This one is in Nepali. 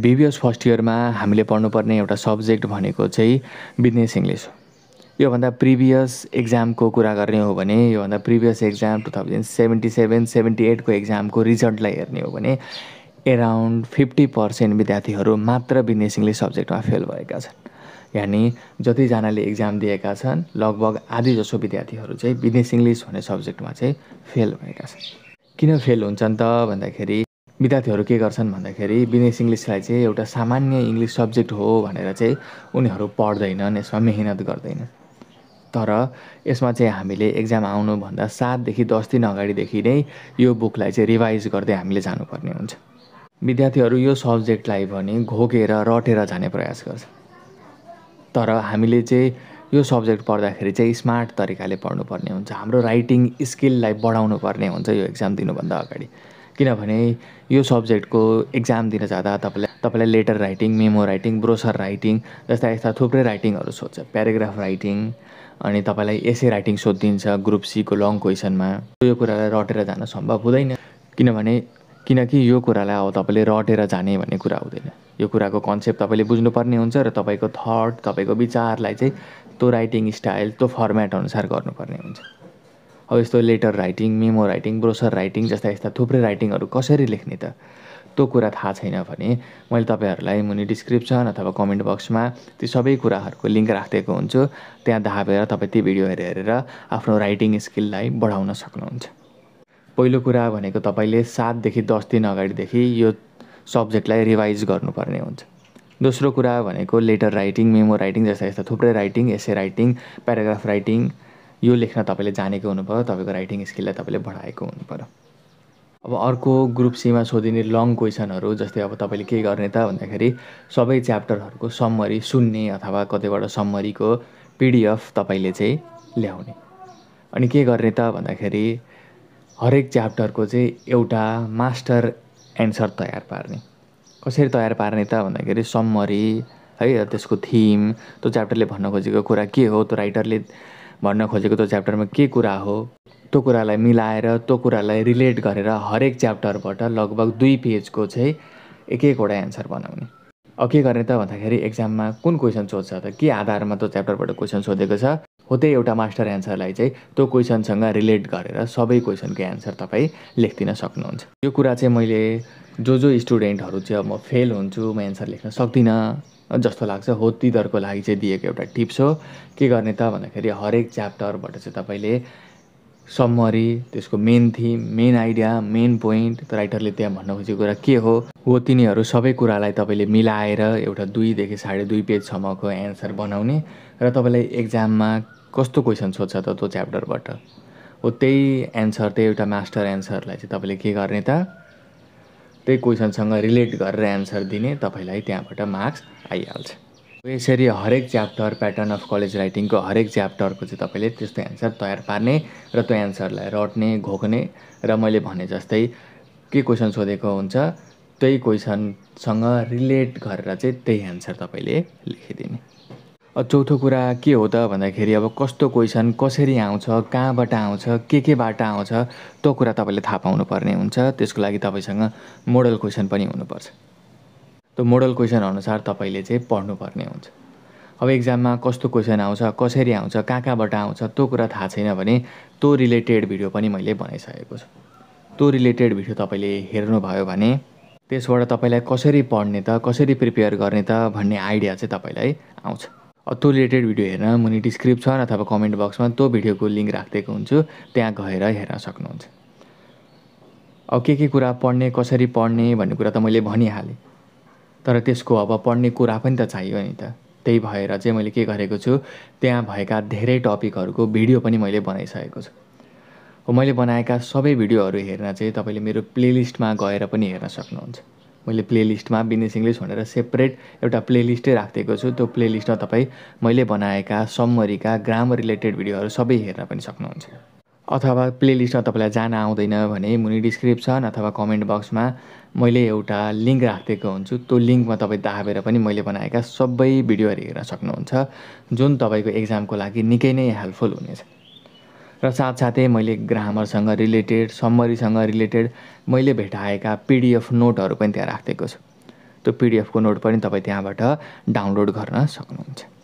बिबिएस फर्स्ट इयरमा हामीले पढ्नुपर्ने एउटा सब्जेक्ट भनेको चाहिँ बिजनेस इङ्ग्लिस हो। योभन्दा प्रिभियस एक्जामको कुरा गर्ने हो भने योभन्दा previous exam two thousand seventy seven seventy एटको एक्जामको रिजल्टलाई हेर्ने हो भने एराउन्ड फिफ्टी पर्सेन्ट विद्यार्थीहरू मात्र बिजनेस इङ्ग्लिस सब्जेक्टमा फेल भएका छन्। यानि जतिजनाले एक्जाम दिएका छन् लगभग आधी जसो विद्यार्थीहरू चाहिँ बिजनेस इङ्ग्लिस भन्ने सब्जेक्टमा चाहिँ फेल भएका छन्। किन फेल हुन्छन् त भन्दाखेरि विद्यार्थीहरू के गर्छन् भन्दाखेरि बिजनेस इङ्ग्लिसलाई चाहिँ एउटा सामान्य इङ्ग्लिस सब्जेक्ट हो भनेर चाहिँ उनीहरू पढ्दैनन् यसमा मेहनत गर्दैनन्। तर यसमा चाहिँ हामीले एक्जाम आउनुभन्दा सातदेखि दस दिन अगाडिदेखि नै यो बुकलाई चाहिँ रिभाइज गर्दै हामीले जानुपर्ने हुन्छ। विद्यार्थीहरू यो सब्जेक्टलाई भने घोकेर रटेर जाने प्रयास गर्छ। तर हामीले चाहिँ यो सब्जेक्ट पढ्दाखेरि चाहिँ स्मार्ट तरिकाले पढ्नुपर्ने हुन्छ। हाम्रो राइटिङ स्किललाई बढाउनु पर्ने हुन्छ यो एक्जाम दिनुभन्दा अगाडि। किनभने यो सब्जेक्टको एक्जाम दिन जाँदा तपाईँलाई तपाईँलाई letter writing memo writing brochure writing जस्ता यस्ता थुप्रै राइटिङहरू सोध्छ। प्याराग्राफ राइटिङ अनि तपाईँलाई एसे राइटिङ सोधिदिन्छ ग्रुप सीको लङ क्वेसनमा यो कुरालाई रटेर जान सम्भव हुँदैन। किनभने किनकि यो कुरालाई अब तपाईँले रटेर जाने भन्ने कुरा हुँदैन। यो कुराको कन्सेप्ट तपाईँले बुझ्नुपर्ने हुन्छ र तपाईँको थट तपाईँको विचारलाई चाहिँ त्यो राइटिङ स्टाइल त्यो फर्मेट अनुसार गर्नुपर्ने हुन्छ। अब यस्तो letter writing memo writing brochure writing जस्ता यस्ता थुप्रै राइटिङहरू कसरी लेख्ने त? त्यो कुरा थाहा छैन भने मैले तपाईँहरूलाई मुनि डिस्क्रिप्सन अथवा कमेन्ट बक्समा ती सबै कुराहरूको लिङ्क राखिदिएको हुन्छु। त्यहाँ धापेर तपाईँ ती भिडियोहरू हेरेर आफ्नो राइटिङ स्किललाई बढाउन सक्नुहुन्छ। पहिलो कुरा भनेको तपाईँले सातदेखि दस दिन अगाडिदेखि यो सब्जेक्टलाई रिभाइज गर्नुपर्ने हुन्छ। दोस्रो कुरा भनेको लेटर राइटिङ मेमो राइटिङ जस्ता यस्ता थुप्रै writing essay writing paragraph writing यो लेख्न तपाईँले जानेको हुनुपऱ्यो तपाईँको राइटिङ स्किललाई तपाईँले बढाएको हुनुपऱ्यो अब अर्को ग्रुप सीमा सोधिने लङ क्वेसनहरू जस्तै अब तपाईँले के गर्ने त भन्दाखेरि सबै च्याप्टरहरूको सम्मरी सुन्ने अथवा कतिवटा सम्मरीको पिडिएफ तपाईँले चाहिँ ल्याउने। अनि के गर्ने त भन्दाखेरि हरेक च्याप्टरको चाहिँ एउटा मास्टर एन्सर तयार पार्ने। कसरी तयार पार्ने त भन्दाखेरि सम्मरी है त्यसको थिम त्यो च्याप्टरले भन्न खोजेको कुरा के हो त्यो राइटरले भन्न खोजेको त्यो च्याप्टरमा के कुरा हो? त्यो कुरालाई मिलाएर त्यो कुरालाई रिलेट गरेर हरेक च्याप्टरबाट लगभग दुई पेजको चाहिँ एक एकवटा एन्सर बनाउने। अब के गर्ने त भन्दाखेरि एक्जाममा कुन क्वेसन सोध्छ त? के आधारमा त्यो च्याप्टरबाट क्वेसन सोधेको छ? हो त्यही एउटा मास्टर एन्सरलाई चाहिँ त्यो क्वेसनसँग रिलेट गरेर सबै क्वेसनको एन्सर तपाईँ लेखिदिन सक्नुहुन्छ। यो कुरा चाहिँ मैले जो जो स्टुडेन्टहरू चाहिँ अब म फेल हुन्छु म एन्सर लेख्न सक्दिनँ। जस्तो लाग्छ हो तिनीहरूको लागि चाहिँ दिएको एउटा टिप्स हो। के गर्ने त भन्दाखेरि हरेक च्याप्टरबाट चाहिँ तपाईँले सम्मरी त्यसको main theme main idea main point राइटरले त्यहाँ भन्न खोजेको कुरा के हो हो तिनीहरू सबै कुरालाई तपाईँले मिलाएर एउटा दुईदेखि साढे दुई पेजसम्मको एन्सर बनाउने र तपाईँलाई एक्जाममा कस्तो क्वेसन सोध्छ त त्यो च्याप्टरबाट। हो त्यही एन्सर त्यही एउटा मास्टर एन्सरलाई चाहिँ तपाईँले के गर्ने त त्यही क्वेसनसँग रिलेट गरेर एन्सर दिने तपाईँलाई त्यहाँबाट मार्क्स आइहाल्छ। यसरी हरेक च्याप्टर प्याटर्न अफ कलेज राइटिङको हरेक च्याप्टरको चाहिँ तपाईँले त्यस्तो एन्सर तयार पार्ने र त्यो एन्सरलाई रट्ने घोक्ने र मैले भने जस्तै के क्वेसन सोधेको हुन्छ त्यही क्वेसनसँग रिलेट गरेर चाहिँ त्यही एन्सर तपाईँले लेखिदिने। चौथो कुरा के हो त भन्दाखेरि अब कस्तो क्वेसन कसरी आउँछ कहाँबाट आउँछ के केबाट आउँछ त्यो कुरा तपाईँले थाहा पाउनु पर्ने हुन्छ। त्यसको लागि तपाईँसँग मोडल क्वेसन पनि हुनुपर्छ। त्यो मोडल क्वेसन अनुसार तपाईँले चाहिँ पढ्नुपर्ने हुन्छ। अब एक्जाममा कस्तो क्वेसन आउँछ कसरी आउँछ कहाँ कहाँबाट आउँछ त्यो कुरा थाहा छैन भने त्यो रिलेटेड भिडियो पनि मैले बनाइसकेको छु। त्यो रिलेटेड भिडियो तपाईँले हेर्नुभयो भने त्यसबाट तपाईँलाई कसरी पढ्ने त कसरी प्रिपेयर गर्ने त भन्ने आइडिया चाहिँ तपाईँलाई आउँछ। त्यो रिलेटेड भिडियो हेर्न मुनि डिस्क्रिप्सन अथवा कमेन्ट बक्समा त्यो भिडियोको लिङ्क राखिदिएको हुन्छु त्यहाँ गएर हेर्न सक्नुहुन्छ। अब के के कुरा पढ्ने कसरी पढ्ने भन्ने कुरा त मैले भनिहालेँ। तर त्यसको अब पढ्ने कुरा पनि त चाहियो नि त। त्यही भएर चाहिँ मैले के गरेको छु त्यहाँ भएका धेरै टपिकहरूको भिडियो पनि मैले बनाइसकेको छु। मैले बनाएका सबै भिडियोहरू हेर्न चाहिँ तपाईँले मेरो प्लेलिस्टमा गएर पनि हेर्न सक्नुहुन्छ। मैले प्लेलिस्टमा बिजनेस इङ्ग्लिस भनेर सेपरेट एउटा प्लेलिस्टै राखिदिएको छु। त्यो प्लेलिस्टमा तपाईँ मैले बनाएका सम्मरीका ग्रामर रिलेटेड भिडियोहरू सबै हेर्न पनि सक्नुहुन्छ। अथवा प्लेलिस्टमा तपाईँलाई जान आउँदैन भने मुनि डिस्क्रिप्सन अथवा कमेन्ट बक्समा मैले एउटा लिङ्क राखिदिएको हुन्छु। त्यो लिङ्कमा तपाईँ दाबेर पनि मैले बनाएका सबै भिडियोहरू हेर्न सक्नुहुन्छ। जुन तपाईँको एक्जामको लागि निकै नै हेल्पफुल हुनेछ। र साथसाथै मैले ग्रामरसँग रिलेटेड सम्मरीसँग रिलेटेड मैले भेटाएका पिडिएफ नोटहरू पनि त्यहाँ राखिदिएको छु। त्यो पिडिएफको नोट पनि तपाईँ त्यहाँबाट डाउनलोड गर्न सक्नुहुन्छ।